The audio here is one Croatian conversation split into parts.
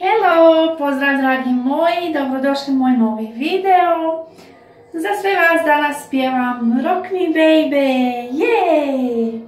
Hello, pozdrav dragi moji, dobrodošli u moj novi video. Za sve vas danas pjevam Rock Me Baby, jej!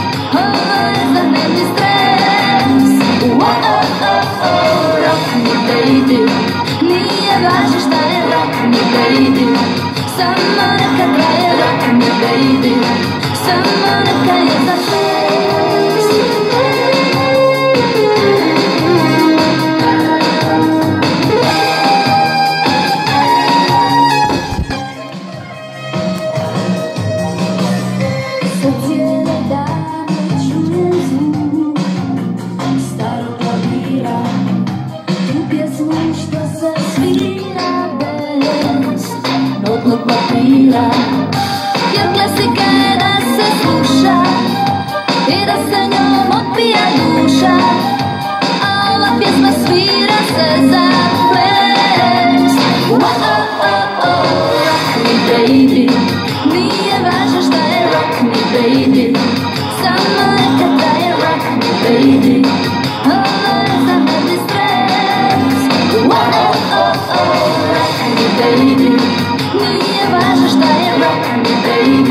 baby Nije važno šta je rock me baby Samo neka traje rock me baby Samo neka je za stres klasika je da se sluša da duša. A ova pjesma svira se za ples. Wow, oh, oh, rock me baby. Nije je rock me baby. Samo neka rock Ovo je za mene oh, oh, rock baby. Nije važno šta je rock me baby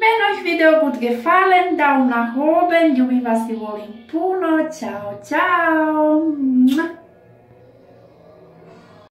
Wenn euch Video gut gefallen, Daumen nach oben, ljubim vas i volim puno, ciao ciao!